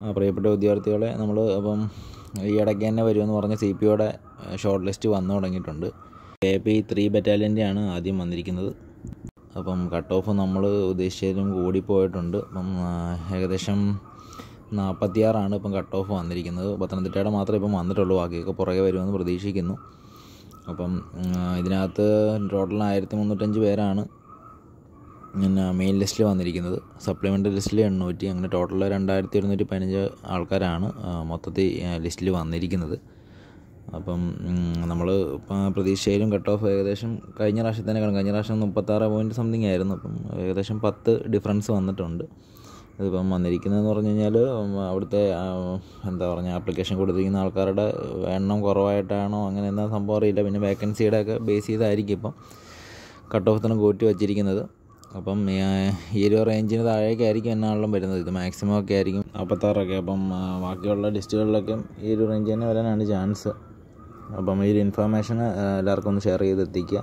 പ്രിയപ്പെട്ട വിദ്യാർത്ഥികളെ നമ്മൾ അപ്പം ഈ ഇടയ്ക്ക് തന്നെ വരുമെന്ന് പറഞ്ഞ സി പി ഒയുടെ ഷോർട്ട് ലിസ്റ്റ് വന്നു തുടങ്ങിയിട്ടുണ്ട്. എ പി ത്രീ ബറ്റാലിയന്റെയാണ് ആദ്യം വന്നിരിക്കുന്നത്. അപ്പം കട്ട് ഓഫ് നമ്മൾ ഉദ്ദേശിച്ചതിലും കൂടിപ്പോയിട്ടുണ്ട് അപ്പം ഏകദേശം നാൽപ്പത്തിയാറാണ് ഇപ്പം കട്ട് ഓഫ് വന്നിരിക്കുന്നത്. പത്തനംതിട്ടയുടെ മാത്രമേ ഇപ്പം വന്നിട്ടുള്ളൂ. ബാക്കിയൊക്കെ പുറകെ വരുമെന്ന് പ്രതീക്ഷിക്കുന്നു. അപ്പം ഇതിനകത്ത് ടോട്ടൽ ആയിരത്തി മുന്നൂറ്റഞ്ച് പേരാണ് പിന്നെ മെയിൻ ലിസ്റ്റിൽ വന്നിരിക്കുന്നത്. സപ്ലിമെന്ററി ലിസ്റ്റിൽ എണ്ണൂറ്റി അങ്ങനെ ടോട്ടൽ രണ്ടായിരത്തി ഒരുന്നൂറ്റി പതിനഞ്ച് ആൾക്കാരാണ് മൊത്തത്തിൽ ലിസ്റ്റിൽ വന്നിരിക്കുന്നത്. അപ്പം നമ്മൾ പ്രതീക്ഷയിലും കട്ട് ഓഫ് ഏകദേശം കഴിഞ്ഞ പ്രാവശ്യം തന്നെ കാണും. കഴിഞ്ഞ പ്രാവശ്യം മുപ്പത്താറ് പോയിന്റ് സംതിങ് ആയിരുന്നു. അപ്പം ഏകദേശം പത്ത് ഡിഫറൻസ് വന്നിട്ടുണ്ട്. ഇതിപ്പം വന്നിരിക്കുന്നതെന്ന് പറഞ്ഞു കഴിഞ്ഞാൽ അവിടുത്തെ എന്താ പറഞ്ഞാൽ ആപ്ലിക്കേഷൻ കൊടുത്തിരിക്കുന്ന ആൾക്കാരുടെ എണ്ണം കുറവായിട്ടാണോ അങ്ങനെ എന്താ സംഭവം അറിയില്ല. പിന്നെ വേക്കൻസിയുടെ ഒക്കെ ബേസ് ചെയ്തായിരിക്കും ഇപ്പം. കട്ട് ഓഫ് തന്നെ കൂട്ടി വച്ചിരിക്കുന്നത്. അപ്പം ഈ ഒരു റേഞ്ചിന് താഴേക്കായിരിക്കും എന്നാണെങ്കിലും വരുന്നത്. ഇത് മാക്സിമം ഒക്കെ ആയിരിക്കും. നാൽപ്പത്താറൊക്കെ അപ്പം ബാക്കിയുള്ള ലിസ്റ്റുകളിലൊക്കെ ഈ ഒരു റേഞ്ച് തന്നെ വരാനാണ് ചാൻസ് അപ്പം ഈ ഒരു ഇൻഫർമേഷൻ എല്ലാവർക്കും ഒന്ന് ഷെയർ ചെയ്ത് എത്തിക്കുക